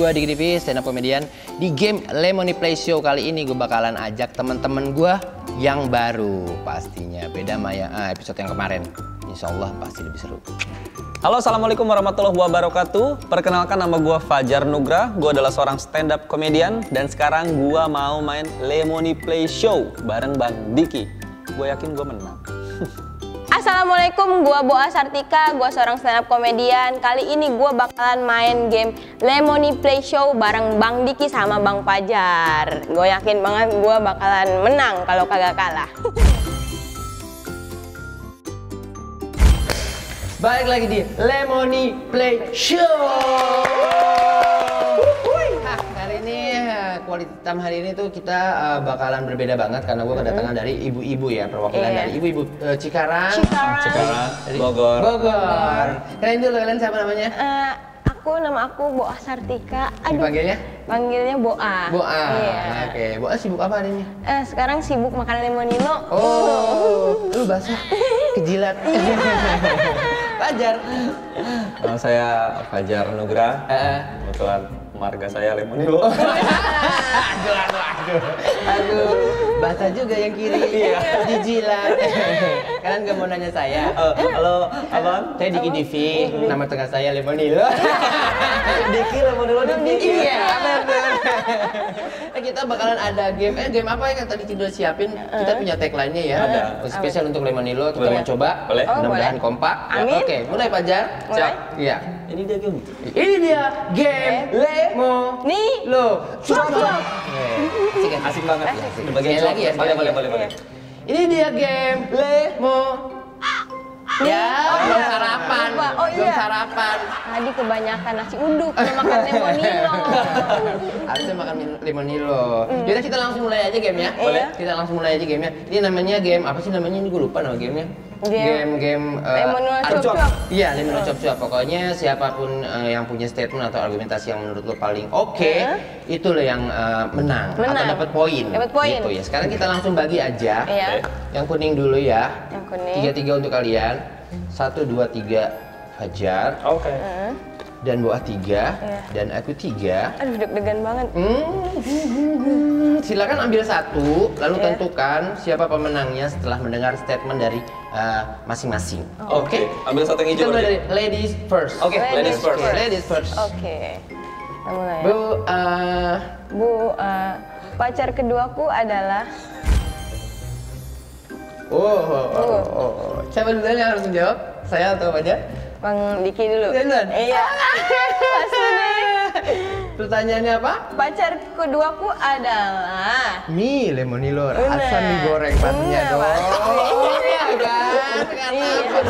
gue Diki Divi, stand up comedian Di game Lemony Play Show kali ini gue bakalan ajak teman-teman gue yang baru pastinya Beda sama yang ah, episode yang kemarin Insya Allah pasti lebih seru Halo, Assalamualaikum warahmatullahi wabarakatuh. Perkenalkan nama gue Fajar Nugra. Gue adalah seorang stand up comedian dan sekarang gue mau main Lemony Play Show bareng Bang Diki. Gue yakin gue menang. Assalamualaikum, gua Boa Sartika, gua seorang stand up komedian. Kali ini gua bakalan main game Lemony Play Show bareng Bang Diki sama Bang Fajar. Gue yakin banget gua bakalan menang kalau kagak kalah. Balik lagi di Lemony Play Show. Time hari ini tuh kita eh, bakalan berbeda banget karena gue kedatangan dari ibu-ibu ya perwakilan Iya. dari ibu-ibu eh, Cikarang. Cikarang. Cikarang, Dari Bogor. Bogor. Kalian dulu kalian siapa namanya? Eh, aku nama aku Boa Sartika. Aduh, Dipanggilnya? panggilnya Boa. Boa. Iya. Oke, Boa sibuk apa hari ini? Eh, sekarang sibuk makan lemonino. Oh, lu basah kejilat. Wajar. Nama saya Fajar Nugra. Heeh. Kebetulan marga saya Lemonilo. aduh, aduh, aduh. Aduh, basah juga yang kiri. Iya. Dijilat. Kalian gak mau nanya saya? Eh, halo, abang. Saya Diki Divi, nama tengah saya Lemonilo. Diki Lemonilo Diki. Iya. Eh, kita bakalan ada game. Eh, game apa yang tadi udah siapin? Kita punya tagline-nya ya. Ada. Spesial untuk Lemonilo. Kita Boleh. mau coba. Boleh. Oh, Mudah-mudahan kompak. Amin. Oke, mulai Fajar. Mulai. Siap. Iya. Ini dia game. Ini dia game Lemo Nih. Lo. Cuap, cuap. Asik? Asik banget. Asik. Di bagian Sekali lagi ya. Boleh, boleh, ya. boleh. Ini dia game Lemo. Ya, belum sarapan. Lupa. Oh, Belum iya. sarapan. Tadi kebanyakan nasi uduk, udah makan lemonino. Harusnya makan lemonilo. Jadi kita langsung mulai aja gamenya. Hmm. Boleh. Kita langsung mulai aja gamenya. Ini namanya game apa sih namanya? Ini gue lupa nama gamenya. Game- Game game eh, Lemonilo adu- cuap-cuap. Iya, lemonilo cuap-cuap. Pokoknya siapa pun eh, yang punya statement atau argumentasi yang menurut lo paling oke, itu lo yang eh, menang, atau dapat poin. Dapat poin. Gitu ya. Sekarang kita langsung bagi aja. Iya. Yang kuning dulu ya. Yang kuning. Tiga tiga untuk kalian. Satu dua tiga Fajar Oke. Heeh. Dan Boah tiga Iya. dan aku tiga. Aduh, deg-degan banget. Hmm, silakan ambil satu, lalu Iya. tentukan siapa pemenangnya setelah mendengar statement dari uh, masing-masing. Oke. Ambil satu yang Kita hijau. mulai berarti. dari ladies first. Oke, ladies first. Ladies first. Oke. Kita mulai ya. Bu, uh, Bu, eh, pacar keduaku adalah oh, oh, oh, oh, oh. Siapa duluan yang harus menjawab? Saya atau Fajar? Bang Diki dulu. Duluan? Iya. Pasti deh. Pertanyaannya apa? Pacar keduaku adalah Mie lemonilo, rasa Bener. mie goreng pastinya Bener, dong. pasti. Iya kan? Karena Iya.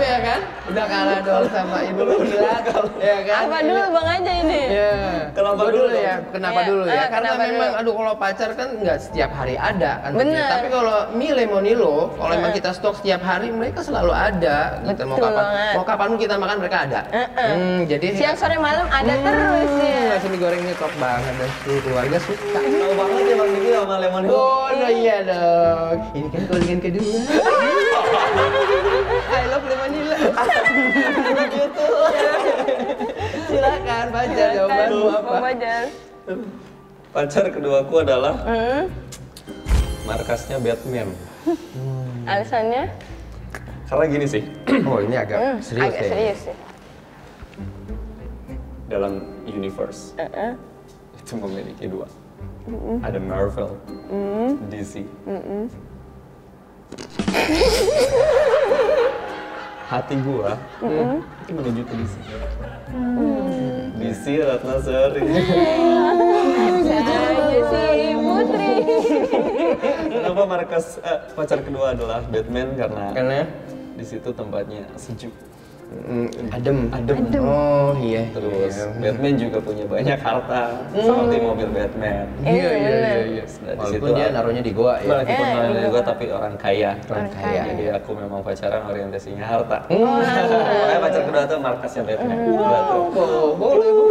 Ya kan? Udah kalah dong sama ibu gila. Ya kan? apa dulu Bang aja ini? Iya. Kenapa Gua dulu ya? dong? Kenapa Iya, dulu ya? eh, Karena kenapa memang dulu? aduh kalau pacar kan nggak setiap hari ada kan. Bener. tentunya. Tapi kalau mie lemonilo, kalau emang kita stok setiap hari mereka selalu ada. Gitu. Mau Betul kapan banget. mau kapan pun kita makan mereka ada. Heeh. Hmm, jadi Siang sore malam ada terus ya. Hmm, nasi mie goreng ini top banget dan seluruh keluarga suka. Tahu banget ya Bang Diki sama Lemonilo. Oh, no, iya dong. Ini kan kolingan kedua. I love lemonilo. gitu. Silakan baca jawabanmu apa? Fajar. Pacar keduaku adalah Hmm. markasnya Batman. Alasannya? Karena gini sih, Oh, ini agak Hmm, serius agak ya. serius sih. Dalam universe Heeh. itu memiliki dua. Ada Marvel, DC. Hati gua itu menuju ke DC. DC Ratna Sari. Putri. Kenapa markas eh, pacar kedua adalah Batman karena Karena di situ tempatnya sejuk. Mm, adem. Adem. Oh, iya. Terus Iya. Batman juga punya banyak harta seperti mobil Batman. Iya, iya, iya, iya. Nah, di Walaupun situ dia naruhnya di goa ya. Walaupun Eh, malah iya. juga tapi orang kaya. Orang kaya. Jadi aku memang pacaran orientasinya harta. Hmm. Makanya pacar kedua tuh markasnya Batman. Oh, boleh, Bu.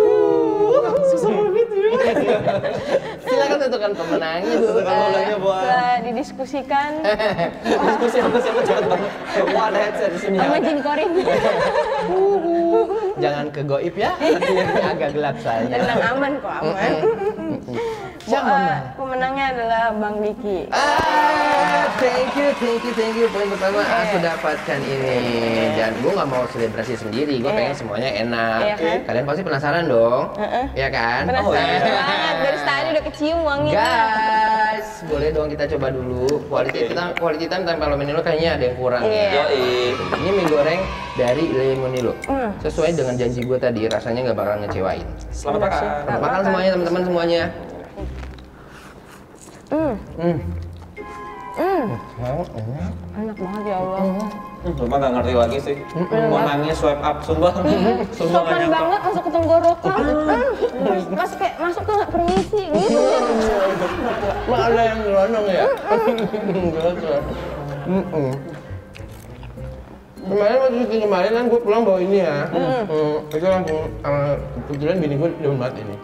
Susah banget ya. Silakan tentukan pemenangnya. Tentukan pemenangnya, Bu. Setelah didiskusikan Diskusi apa siapa cepet banget. Semua ada headset di sini. sama Jin Korin. Jangan ke goib ya. Agak gelap soalnya. Tenang aman kok aman. Siapa menang? pemenangnya adalah Bang Diki. Ah, thank you, thank you, thank you. Poin pertama aku dapatkan ini dan gue nggak mau selebrasi sendiri. Gue pengen semuanya enak. Iya kan? Kalian pasti penasaran dong, ya kan? Penasaran Oh, banget dari tadi udah kecium wanginya. Guys, boleh dong kita coba dulu. Quality kita, quality time tanpa Lemonilo kayaknya ada yang kurang. Iya. ya. Ini mie goreng dari Lemonilo. Hmm. Sesuai dengan janji gue tadi, rasanya nggak bakal ngecewain. Selamat makan. Selamat makan semuanya teman-teman semuanya. Hmm, Hmm. hmm. Enak. Enak banget ya Allah. Hmm, Sumpah nggak ngerti lagi sih. Mau nangis swipe up, sumpah. Sumpah nggak Sopan nyangka. banget masuk ke tenggorokan. Hmm. Mas, mas kayak masuk tuh nggak permisi gitu. Mak ada yang nyelonong ya? Mm-mm. Kemarin waktu syuting kemarin kan gue pulang bawa ini ya. Hmm, Itu langsung kebetulan bini gue demen banget ini.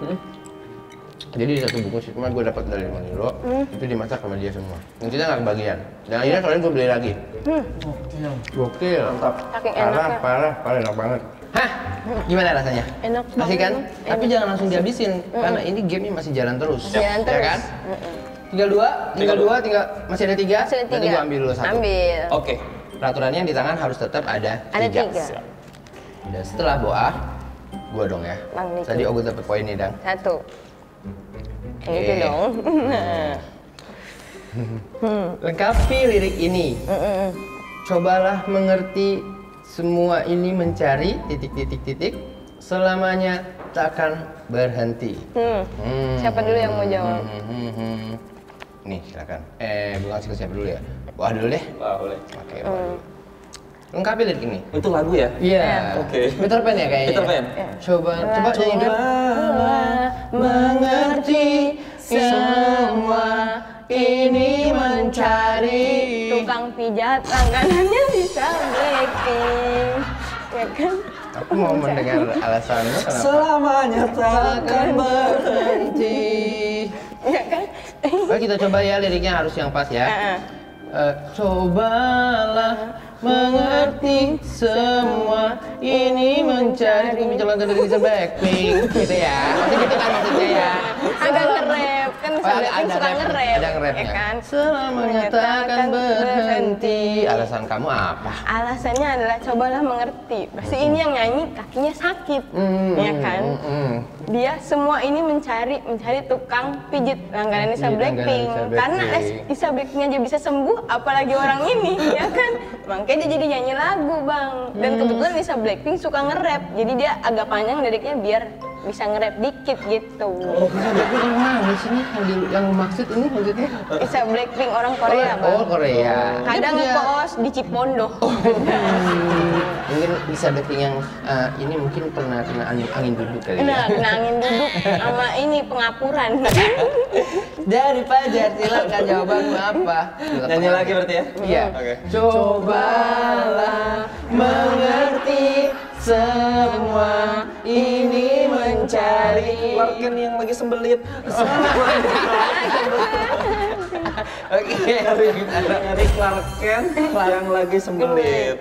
Jadi di satu bungkus itu mah gue dapat dari Manilo, itu dimasak sama dia semua. Dan kita nggak kebagian. Dan akhirnya kalian gue beli lagi. Gokil. Mantap. Saking Parah, parah, parah enak banget. Hah? Gimana rasanya? Enak Masih kan? banget. Tapi jangan langsung dihabisin, karena ini gamenya masih jalan terus. Masih jalan Ya terus. kan? Tinggal dua, tinggal dua, tinggal masih ada tiga. Masih ada Nanti tiga. gua ambil dulu satu. Ambil. Oke. Peraturannya di tangan harus tetap ada, Ada tiga. Dan setelah boa, gua dong ya. Bang. Tadi Ogun dapat poin nih, Dang. Satu. Itu Oke. dong. Lengkapi lirik ini. Cobalah mengerti semua ini mencari titik-titik-titik selamanya takkan berhenti. Hmm. Hmm. Siapa dulu yang mau jawab? Hmm, hmm, hmm. Nih, silakan. Eh, bukan siapa dulu ya? Wah dulu deh. Wah, boleh. Oke, Wah dulu. Lengkapi lirik ini. Itu lagu ya? Iya. Oke. Peter Pan ya kayaknya. Peter Pan. Coba, coba nyanyi dulu. mengerti semua ini mencari. Tukang pijat langganannya bisa Blackpink. Ya kan? Aku mau mendengar alasanmu kenapa. Selamanya Takkan berhenti. Ya kan? Oke kita coba ya liriknya harus yang pas ya. Heeh. Eh, cobalah mengerti semua ini mencari bicara dari bisa Blackpink gitu ya. Maksudnya gitu kan maksudnya ya. Agak nge-rap kan bisa Oh, Blackpink suka rap- nge-rap. Ada nge-rapnya. Ya kan? Selamanya takkan berhenti. Alasan kamu apa? Alasannya adalah cobalah mengerti. Pasti ini yang nyanyi kakinya sakit, Hmm, ya kan? hmm. Dia semua ini mencari mencari tukang pijit langganan langganan Blackpink. Karena Blackpink. Lisa Blackpink aja bisa sembuh, apalagi orang ini, ya kan? Makanya dia jadi nyanyi lagu, bang. Dan Hmm. kebetulan Lisa Blackpink suka nge-rap, jadi dia agak panjang liriknya biar bisa nge-rap dikit gitu. Oh, bisa Blackpink yang mana sih nih? Yang, maksud ini maksudnya? Lisa Blackpink orang Korea, bang. Oh, Korea. Kadang punya- ngekos di Cipondo. Hmm, mungkin bisa Blackpink yang eh, ini mungkin pernah kena angin, angin duduk kali ya. Nah, kena angin duduk sama ini pengapuran. Dari Fajar, silakan jawabanmu apa? Nyanyi lagi berarti ya? Iya. Oke. Cobalah mengerti semua ini mencari. Larkin yang lagi sembelit. Oke. Nyari nyari Clark Kent yang lagi sembelit.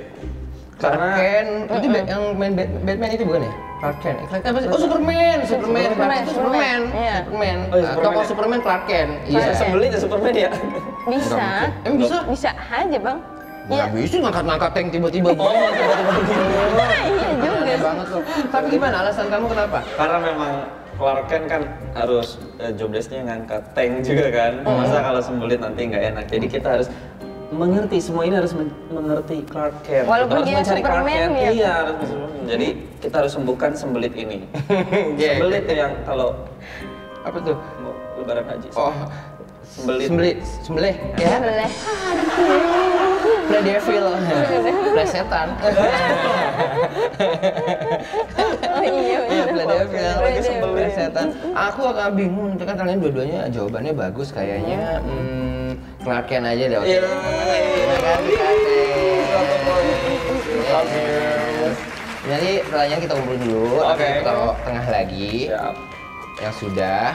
Clark Kent, itu yang main Bat- Batman itu bukan ya? Clark Kent. Eh, Clark Kent apa sih? Oh Superman, Superman, Superman, itu Superman. Iya. Superman. Oh, iya, Superman Tokoh ya? Superman Clark Kent. Iya. Bisa sembelit ya Superman ya? Bisa. Emang bisa? Bisa aja, Bang. Iya. Nggak bisa ngangkat-ngangkat tank tiba-tiba Oh, tiba-tiba begini. Iya juga sih. banget loh. Tapi gimana alasan kamu kenapa? Karena memang Clark Kent kan harus eh, job desk-nya ngangkat tank juga kan. Masa kalau sembelit nanti nggak enak. Jadi kita harus mengerti semua ini harus men- mengerti Clark Kent. Walaupun Kita harus dia mencari Clark Superman, Kent. ya. Iya, harus Superman. Jadi kita harus sembuhkan sembelit ini. Iya. sembelit yang kalau Apa tuh? mau lebaran haji. Oh, sembelit. sembelih, sembelih, ya? Boleh. Play devil, play setan. Oh iya, Iya, bener. play devil, Play devil. play setan. Aku agak bingung, itu kan kalian dua-duanya jawabannya bagus kayaknya. Hmm, Clark Kent aja deh. oke. Iya. Terima kasih. Jadi pertanyaan kita kumpulin dulu, Oke. okay. taruh tengah lagi. Siap. yang sudah.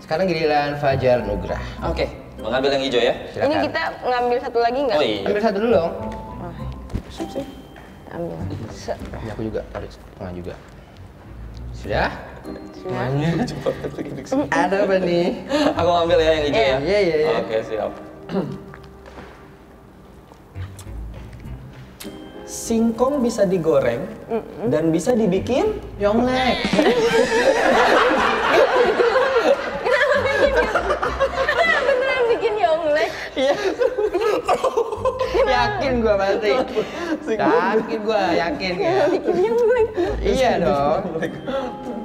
Sekarang giliran Fajar Nugrah. Oke, mengambil yang hijau ya. Silakan. Ini kita ngambil satu lagi nggak? Oh iya. Ambil satu dulu dong. Oh, Kita ambil. Se- Ini aku juga harus tengah juga. Sudah? Sudah. Ada apa nih? Aku ngambil ya yang hijau ya. Iya, iya, iya. Oke, siap. Singkong bisa digoreng dan bisa dibikin Yonglek. Beneran bikin yonglek. yakin gua pasti. Yakin gua, yakin ya. Iya dong.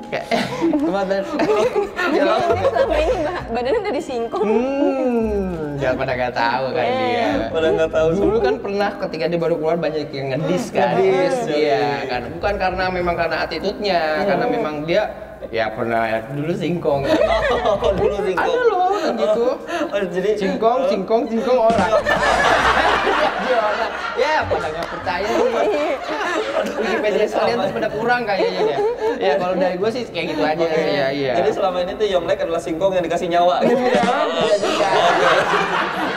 Kayak kemarin. Jadi yonglek selama ini badannya dari singkong. Hmm, jangan pada nggak tahu kan dia. Pada nggak tahu Dulu kan pernah ketika dia baru keluar banyak yang ngedis kan. Ngedis, Iya kan. Bukan karena memang karena attitude-nya, karena memang dia ya pernah ya, dulu singkong. Oh, dulu singkong. Ada loh yang gitu. Oh, jadi Singkong, singkong, singkong orang. Jadi orang. Ya, pada nggak percaya nih. Wikipedia sekalian tuh pada kurang kayaknya ya. Ya kalau dari gue sih kayak gitu aja. Iya, iya. Jadi selama ini tuh Yonglek adalah singkong yang dikasih nyawa. gitu. Iya, iya juga.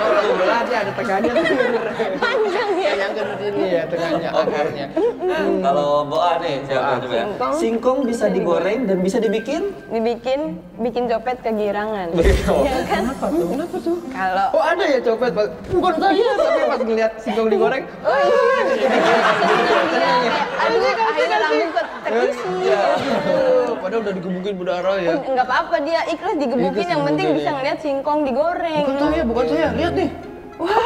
Kalau belah dia ada tengahnya tuh. Panjang ya. Yang ke sini ya tengahnya akarnya. Kalau Boa nih, siapa coba ya? Singkong. Singkong bisa digoreng dan bisa dibikin Dibikin bikin copet kegirangan. Iya kan? Kenapa tuh? Kenapa tuh? Kalau Oh ada ya copet, bukan saya, tapi pas ngeliat singkong digoreng, Oh iya. Aduh, akhirnya lambung terisi. ya, aduh, padahal udah digebukin berdarah ya. Enggak apa-apa dia ikhlas digebukin Ikhlas yang penting bisa ya. ngeliat singkong digoreng. Bukan saya, bukan saya, lihat nih. Wah,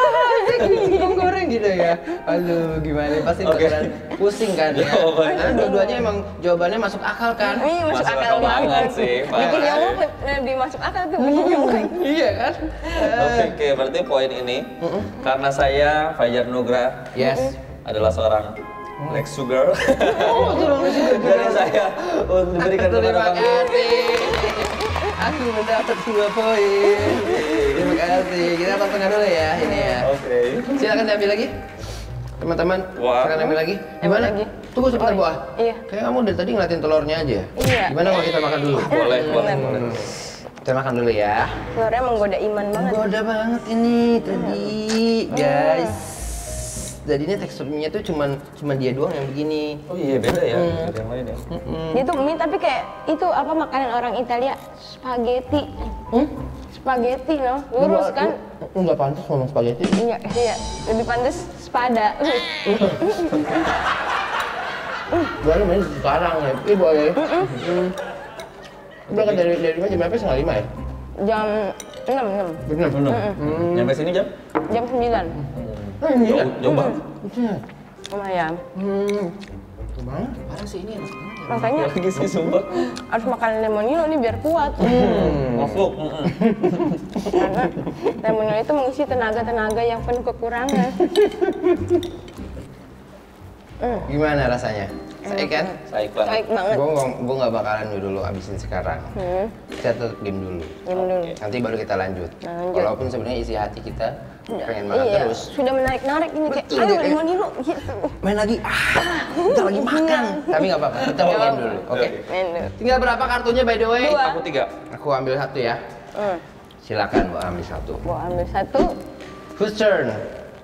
singkong goreng gitu ya. Aduh, gimana? Pasti bakalan pusing kan ya. Karena dua-duanya emang jawabannya masuk akal kan. Ini masuk, Masuk akal, akal banget banget sih. Bikin yonglek lebih masuk akal tuh bikin. Iya kan? Oke, oke, berarti poin ini karena saya Fajar Nugra Yes. adalah seorang Lex Sugar. Oh, tolong Dari saya untuk diberikan kepada Terima kasih. Aku mendapat dua poin. Terima kasih. Kita potong tengah dulu ya ini ya. Oke. Silakan diambil lagi. Teman-teman, Wah. silakan ambil lagi. Gimana? lagi. Tunggu sebentar, Oh, Bu. ah. iya. Kayak kamu dari tadi ngeliatin telurnya aja. Iya. Gimana kalau kita makan dulu? Boleh, boleh. Kita makan dulu ya. Telurnya menggoda iman banget. Goda banget ini tadi, guys. Jadi ini teksturnya tuh cuman cuman dia doang yang begini. Oh iya beda ya dari yang lain ya. Dia tuh mie tapi kayak itu apa makanan orang Italia spaghetti. Hmm? Spaghetti loh, lurus kan? Enggak pantas ngomong spaghetti. Iya, iya. Lebih pantas spada. Baru main sekarang ya, iya boleh. Hmm. Berangkat dari dari mana jam berapa? Setengah lima ya? Jam 6, 6. Benar. Belum. Nyampe sini jam? Jam 9. Ini ya? Jauh, jauh banget. Buset. Lumayan. Hmm. Gimana? Parah sih ini enak banget ya. Makanya Lagi sih sumpah. harus makan lemonilo nih biar kuat. Hmm. Masuk. Karena lemonilo itu mengisi tenaga-tenaga yang penuh kekurangan. Gimana rasanya? Saya kan? Saik banget. Baik banget. Gue gue nggak bakalan dulu abisin sekarang. Hmm, Kita tetap game dulu. diam dulu. Nanti baru kita lanjut. Lanjut. Walaupun sebenarnya isi hati kita pengen makan iya, terus. sudah menarik-narik ini kayak, ayo lemonilo gitu. Main lagi. Ah, kita lagi makan. Tapi nggak apa-apa. Kita mau game dulu. Oke. Main dulu. Tinggal berapa kartunya by the way? Dua. Aku tiga. Aku ambil satu ya. Hmm. Silakan Bu ambil satu. Mau ambil satu, Whose turn?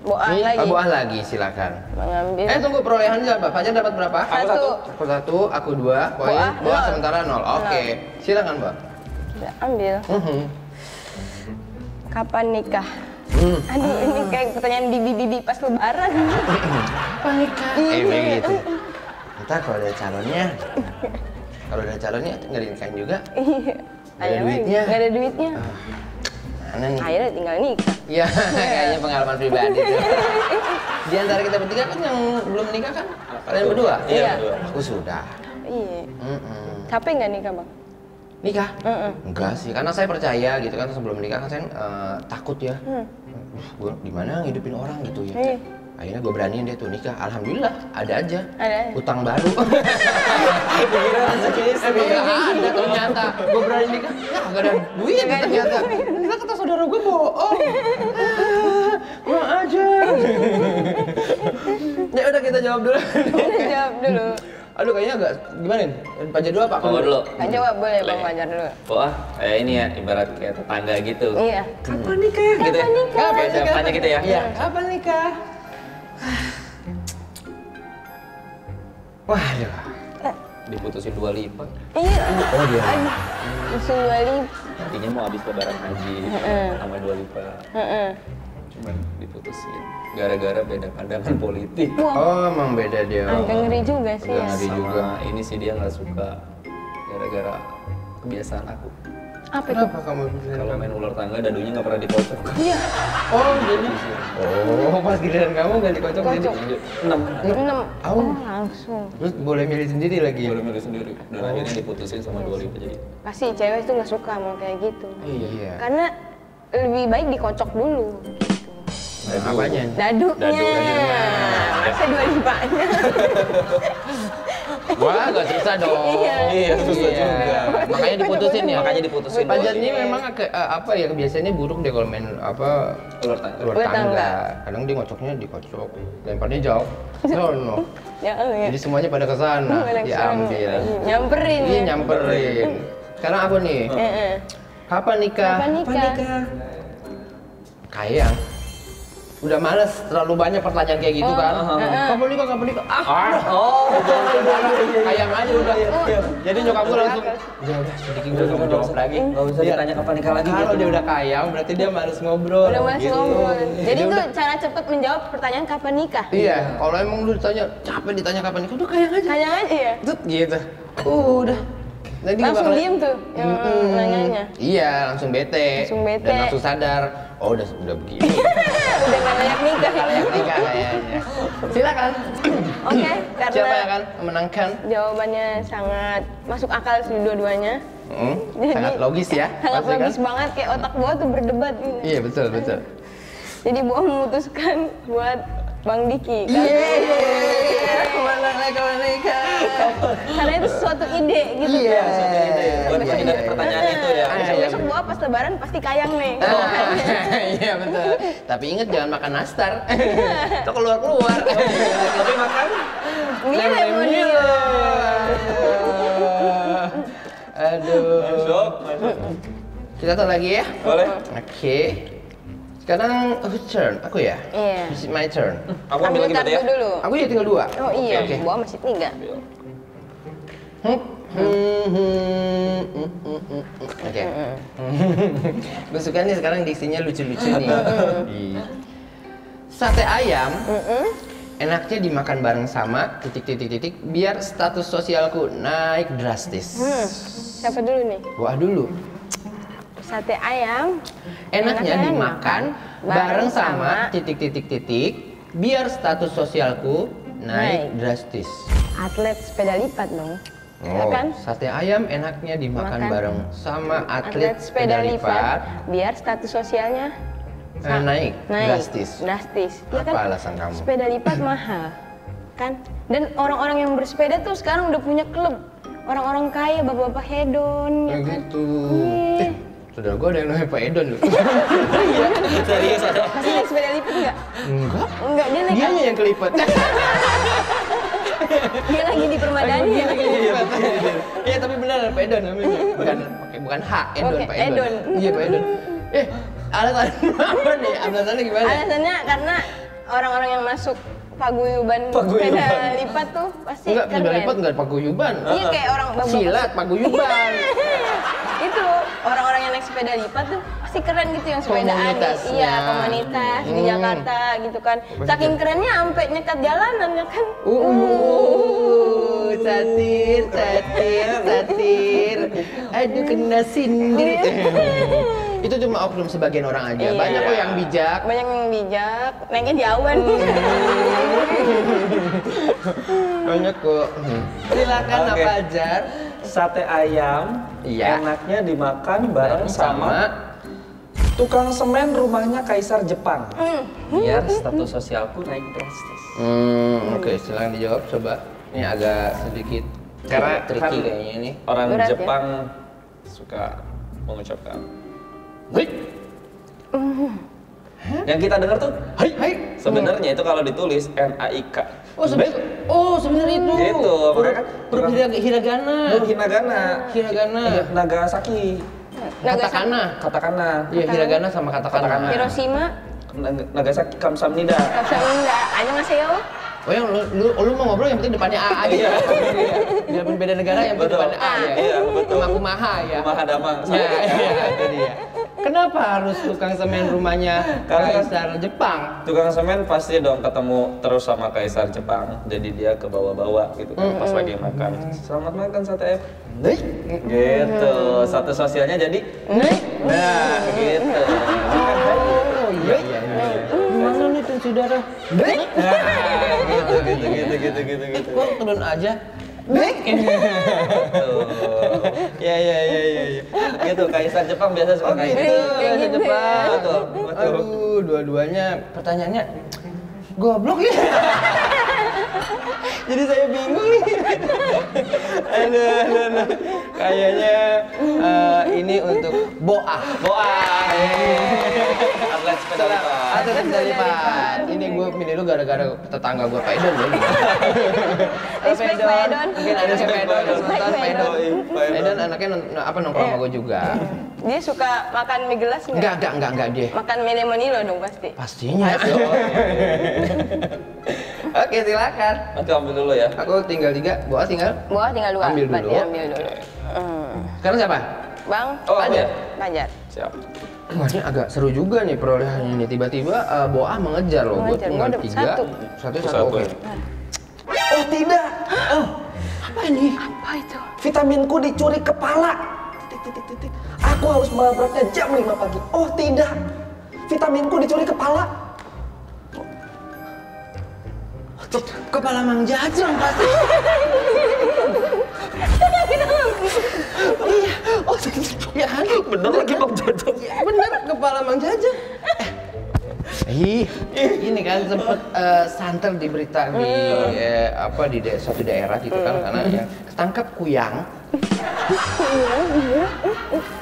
Mau Nih, lagi. Ah lagi, silakan. Mengambil. Eh tunggu perolehan berapa? Fajar dapat berapa? Aku satu. Aku satu, aku dua, poin. Boah, Boah nol. sementara nol. Oke, silakan Mbak. Udah ambil. Mhm. Kapan nikah? Hmm. Aduh, ini kayak pertanyaan bibi-bibi pas lebaran. Kapan nikah? Eh, begitu. Ntar kalau ada calonnya, kalau ada calonnya nggak dinikahin juga. Iya. Ada duitnya. Nggak ada duitnya. Mana nih? Akhirnya tinggal nikah. Iya, kayaknya pengalaman pribadi tuh. Di antara kita bertiga kan yang belum menikah kan? Kalian berdua? Iya. berdua. Aku sudah. Iya. Mm-mm. Capek nggak nikah bang? Nikah? Mm-mm. Enggak sih, karena saya percaya gitu kan sebelum menikah kan saya eh, takut ya. Hmm. Gue gimana ngidupin orang gitu ya. Iya. Akhirnya gue beraniin dia tuh nikah. Alhamdulillah ada aja. Ada aja. Utang baru. Pikiran rezeki istri. ada ternyata. Gue berani nikah. Ya gak ada duit ternyata. Ternyata kata saudara gue bohong. Kurang aja. ya udah kita jawab dulu. Jawab dulu. Aduh kayaknya agak gimana nih? Pajar dulu apa? Mau dulu. Nggak jawab boleh Bang Fajar dulu. Wah, kayak ini ya, ibarat kayak tetangga gitu. Iya. Kapan nikah? Gitu ya? Kayak jawabannya gitu ya? Iya. Kapan nikah? Wah, aduh. Diputusin dua lipat. Iya. Oh dia. Langsung dua lip. Tadinya mau habis lebaran haji sama dua lipat. Heeh. Cuman diputusin. Gara-gara beda pandangan politik. Oh, emang beda dia. Agak ngeri juga sih Agak ya. ngeri. juga. Ini sih dia nggak suka gara-gara kebiasaan aku. Apa itu? Kenapa kamu bisa? Kalau main ular tangga dadunya nggak pernah dikocok. Iya. Oh, jadi. Oh, pas giliran kamu nggak dikocok jadi. Enam. Enam. Oh langsung. Terus boleh milih sendiri lagi ya? Boleh milih sendiri. Dan akhirnya diputusin sama dua lipat jadi. Pasti cewek tuh nggak suka mau kayak gitu. Iya. Karena lebih baik dikocok dulu. Gitu. Nah, apanya? Dadunya. Dadunya. Masa dua lipatnya. Wah, gak susah dong. Iya. Iya, susah juga. Makanya diputusin ya. Makanya diputusin. Ini memang ke, eh, apa ya kebiasaannya buruk deh kalau main apa Ular tangga. luar tangga. Kadang dia ngocoknya dikocok, lemparnya jauh. Sono. ya, ya. Jadi semuanya pada ke sana, diambil. Nyamperin Iya ya. nyamperin. Sekarang apa nih? Heeh. Kapan nikah? Kapan nikah? Kayang. Udah males, terlalu banyak pertanyaan kayak gitu kan. Kapan nikah? Kapan nikah? Ah, Oh, kayang aja udah. Jadi nyokap gue langsung, udah udah sedikit gue kamu jawab lagi. Nggak usah ditanya kapan nikah lagi Kalau gitu. dia udah kayang, berarti dia males ngobrol. Udah masih Gitu. ngobrol. Jadi Dia itu udah- cara cepet menjawab pertanyaan kapan nikah? Iya, kalau emang lu ditanya capek ditanya kapan nikah, udah kayang aja. Kayang aja ya. Tut gitu. Udah. Jadi nggak Langsung diem tuh yang nanyanya. Iya, langsung bete. Langsung bete. Dan langsung sadar, oh udah udah begini. Udah gak layak nikah. Layak nikah kayaknya. Silakan. Oke, Siapa yang karena akan memenangkan? jawabannya sangat masuk akal sih dua-duanya. Hmm, Jadi- sangat logis ya. Sangat pasti logis kan? banget kayak otak gua tuh berdebat gitu. Iya betul betul. Jadi gua memutuskan buat Bang Diki. Iya. Lagi ke mana nikah? Karena itu suatu ide gitu. Iya. Buat menghindari pertanyaan itu ya. Ah, Besok, iya. besok gua pas lebaran pasti kayang nih. Iya betul. Tapi ingat jangan makan nastar. Itu keluar keluar. Tapi makan mau dia. Aduh. masuk. Kita tahu lagi ya. Boleh. Oke. Sekarang whose turn? Aku ya? Iya. This is my turn. Aku ambil lagi berarti ya. dulu. Aku ya tinggal dua. Oh iya, Oke. gua masih tiga. Hmm, hmm, hmm, hmm, hmm, hmm. Oke. Gue suka nih sekarang diksinya lucu-lucu nih. Iya. Sate ayam enaknya dimakan bareng sama titik titik titik biar status sosialku naik drastis. Hmm. Siapa dulu nih? Wah dulu. Sate ayam. Enaknya Enaknya dimakan bareng sama titik titik titik biar status sosialku naik Naik. drastis. Atlet sepeda lipat dong. Ya Oh, kan? sate ayam enaknya dimakan Makan. bareng sama atlet, sepeda, lipat, biar status sosialnya eh, naik, naik drastis. drastis. Ya Apa alasan kamu? Sepeda lipat mahal, kan? Dan orang-orang yang bersepeda tuh sekarang udah punya klub. Orang-orang kaya, bapak-bapak hedon, ya kan? gitu. Iya. Eh, saudara gue ada yang namanya Pak Edon loh. Serius ada. Masih naik sepeda lipat nggak? Enggak. Enggak, dia naik Dianya yang kelipet. dia lagi di permadani ya. Iya tapi benar Pak Edon namanya. Bukan pakai bukan H, Edon Pak Edon. Iya Pak Edon. Eh, alasan apa nih? Alasannya gimana? Alasannya karena orang-orang yang masuk paguyuban sepeda lipat tuh pasti Enggak, sepeda lipat enggak paguyuban. Iya kayak orang bapak Silat, paguyuban. Orang-orang yang naik sepeda lipat tuh pasti keren gitu yang sepedaan di, Komunitasnya. iya komunitas di Hmm. Jakarta gitu kan saking kerennya sampai nyekat jalanan ya kan Uh, satir, satir, satir. Aduh kena sindir. Itu cuma oknum sebagian orang aja. Iya. Banyak kok yang bijak. banyak yang bijak naiknya di awan Banyak kok. Silakan Oke. apa ajar. Sate ayam Iya. enaknya dimakan bareng sama Sama tukang semen rumahnya Kaisar Jepang. Hmm. Biar status sosialku naik drastis. Hmm, oke, silakan dijawab coba. Ini agak sedikit Karena tricky kan kayaknya ini. Orang Berat ya? Jepang suka mengucapkan. Yang kita dengar tuh, hai, hai. sebenarnya itu kalau ditulis N A I K. Oh, sebenarnya oh, sebenarnya itu. Gitu, Huruf mereka Huruf hira- hiragana. Huruf Hinagana. Hiragana. Iya, Nagasaki. Katakana. Katakana. Iya, hiragana sama katakana. Katakana. Hiroshima, Nag- Nagasaki Kamsamnida. Kamsahamnida, annyeonghaseyo. Oh yang lu, lu, lu mau ngobrol yang penting depannya A aja. Iya. Biarpun beda negara yang penting depannya A ya. Iya, betul. Kumaha ya. Kumaha damang. Ya, iya, itu dia. Kenapa harus tukang semen rumahnya Karena Kaisar Jepang? Tukang semen pasti dong ketemu terus sama kaisar Jepang. Jadi dia ke bawah-bawah gitu kan pas lagi makan. Selamat makan sate F. Gitu. Satu sosialnya jadi Nah, gitu. Oh iya iya. iya. Mana nih tuh saudara? Nah, gitu gitu gitu gitu gitu gitu. Kok turun aja? Tuh. Ya ya ya ya ya. Gitu kaisar Jepang biasa suka kayak gitu. Kaisar gitu. Jepang. Betul, betul. Aduh, dua-duanya pertanyaannya goblok ya. Jadi saya bingung nih. aduh, aduh, aduh. Kayaknya eh, ini untuk boa. Boa. Atlet sepeda lipat. Atau sepeda lipat. Ini gue milih lu gara-gara tetangga gue Pak Edon loh. Respect Pak Edon. Mungkin ada si Pak Edon nonton Pak Pak Edon. Pak Edon anaknya apa nongkrong sama gue juga. Dia suka makan mie gelas nggak? Enggak, enggak, enggak, enggak dia. Makan mie lemonilo dong pasti. Pastinya. Oke, silakan. Oke ambil dulu ya. Aku tinggal tiga, Boa tinggal. Buah tinggal dua. Ambil Berarti dulu. ambil dulu. Hmm. Sekarang siapa? Bang, Oh, aku Fajar. ya? Fajar. Siap. Wah, ini agak seru juga nih perolehan ini. Tiba-tiba eh, Boa mengejar loh. Gue Mengejar, tinggal tiga. satu. Satu, Satu. satu, oke. Oh, tidak. Oh, apa ini? Apa itu? Vitaminku dicuri kepala. Titik, titik, titik. Aku harus melabraknya jam 5 pagi. Oh tidak. Vitaminku dicuri kepala. Kepala Mang Jajang pasti. iya. Oh, ya kan? Bener lagi Bang Jajang. Iya, bener kepala Mang Jajang. Eh, Ih, ini kan sempet eh, santer di berita di eh, apa di da- suatu daerah gitu kan karena yang ketangkap kuyang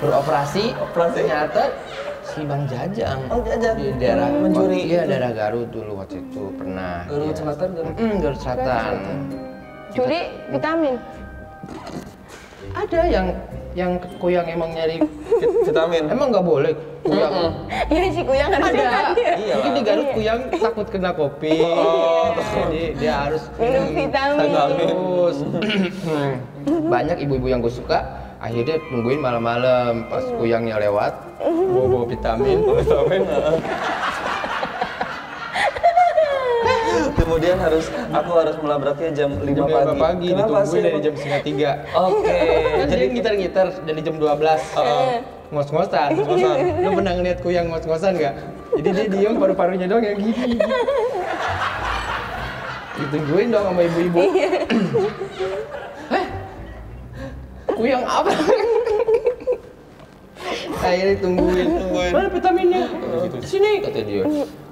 beroperasi Operasi. ternyata si Bang Jajang Oh, Jajang. di daerah Mencuri. iya daerah Garut dulu waktu itu pernah Garut iya. Selatan, Garut. Mm, Garut Selatan Curi vitamin. ada yang yang kuyang emang nyari Vitamin. emang nggak boleh kuyang Iya si kuyang harus ada. Iya mungkin di. Garut kuyang takut kena kopi jadi dia harus Minum vitamin. terus banyak ibu-ibu yang gue suka akhirnya tungguin malam-malam pas kuyangnya lewat bawa bawa vitamin Vitamin. Kemudian harus aku harus melabraknya jam 5 jam pagi. 5 pagi Kenapa ditungguin sih? dari jam setengah tiga Oke. kan jadi ngitar-ngitar dari jam 12 ngos-ngosan ngos-ngosan lu pernah ngeliat kuyang ngos-ngosan nggak jadi dia diem paru-parunya doang yang gini ditungguin dong sama ibu-ibu Heh? kuyang apa? Akhirnya tungguin tungguin. Mana vitaminnya? Sini. Kata dia.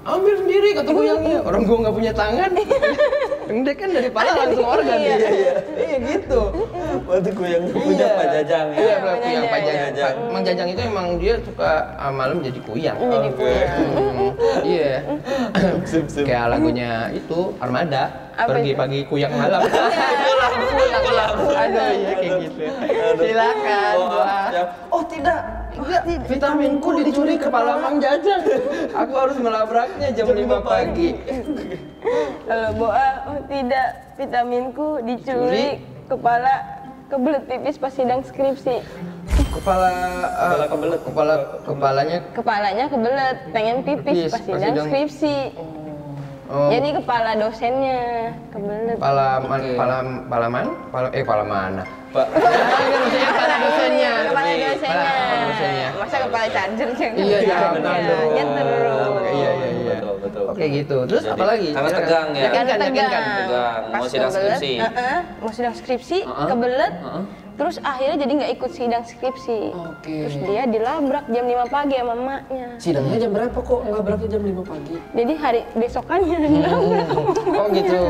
Ambil sendiri kata kuyangnya orang gua nggak punya tangan yang dia kan dari pala langsung organ Iya. iya iya iya gitu Waktu ku yang punya Pak Jajang ya. Iya, Pak Pak Kuyang, Pak Jajang. Mang Jajang itu emang dia suka ah, malam jadi kuyang. Jadi kuyang. Iya. Sip, sip. Kayak lagunya itu Armada. Pergi pagi kuyang malam. pulang, pulang, pulang. Aduh, iya kayak gitu. Silakan, Oh, Buah. ya. Oh tidak. Enggak, vitaminku dicuri kepala Mang Jajang. Aku harus melabraknya jam 5 pagi. Kalau boa, oh tidak, vitaminku dicuri kepala kebelet pipis pas sidang skripsi. Kepala eh, Kepala kebelet. Kepala kepalanya Kepalanya kebelet, pengen pipis Pipis pas sidang. skripsi. oh, Jadi kepala dosennya kebelet. kepala man, Oke. kepala palaman, Pala- eh kepala mana? Pak. Kepala dosennya. Kepala Kepala- dosennya. kepala dosennya. Masa kepala charger jangan. Iya, jangan benar dong. Nyeter. Iya, iya, iya. Betul, betul. Oke gitu. Terus apa lagi? karena tegang ya. Karena tegang. Tegang. Mau Pas sidang kebelet, skripsi. uh-uh, mau sidang skripsi, Uh-uh. kebelet. Terus akhirnya jadi nggak ikut sidang skripsi. Oke. Terus dia dilabrak jam 5 pagi sama emaknya. Sidangnya jam berapa kok? Berarti jam 5 pagi. Jadi hari besokannya dilabrak. Oh gitu.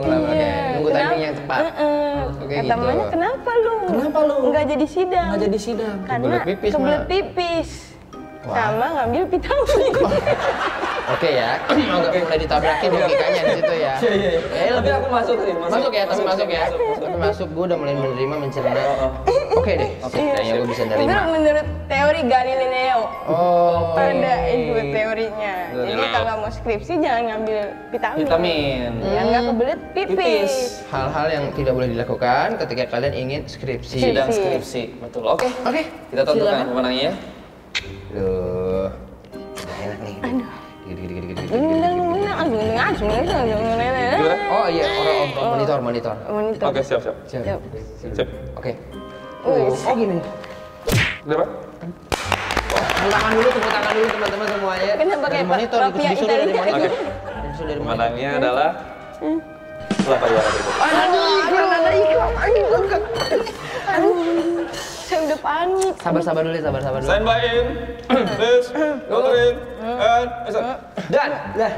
Ngelabraknya. Iya. Nunggu Kenapa? timing yang tepat. Heeh. Oke, Kata gitu. emaknya kenapa lu? Kenapa lu? Nggak jadi sidang. Nggak jadi sidang. Karena Kebelet pipis, kebelet pipis. Wah. Sama ngambil vitamin. Oke ya. Agak mulai ditabrakin logikanya di situ ya. Iya, iya. Eh, Tapi lebih aku masuk sih, masuk ya, tapi masuk ya. masuk, masuk. Tapi masuk, gue udah mulai menerima, mencerna. Oke deh, kayaknya gue bisa Itu nerima. menurut teori Galileo. Oh. Ada itu teorinya. Jadi kalau mau skripsi jangan ngambil vitamin. Vitamin. Ya nggak kebelet pipis. Hal-hal yang tidak boleh dilakukan ketika kalian ingin skripsi. Sidang Skripsi. Betul. Oke. Oke, Kita tentukan pemenangnya ya. Udah enak nih. Gini, Oh iya, orang oh, monitor, monitor. Monitor. Oke, siap, siap. Siap. Siap. Siap. Oke. Wih. Oh gini. Udah, Pak? Tepuk tangan dulu, tepuk tangan dulu teman-teman semuanya. Kenapa Dari kayak monitor, disusul Rapia dari monitor. Oke. Disusul dari monitor. Pemenangnya adalah Siapa juara berikut? Aduh, iklan ada iklan gua. Aduh, udah panik. Sabar, sabar dulu, sabar, sabar dulu. Stand by in, please, go in, and. Dan, nah.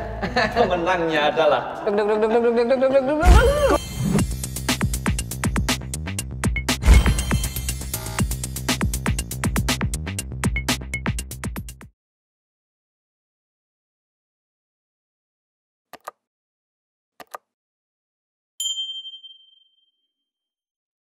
Pemenangnya adalah Duk duk duk duk duk duk duk duk duk duk duk duk.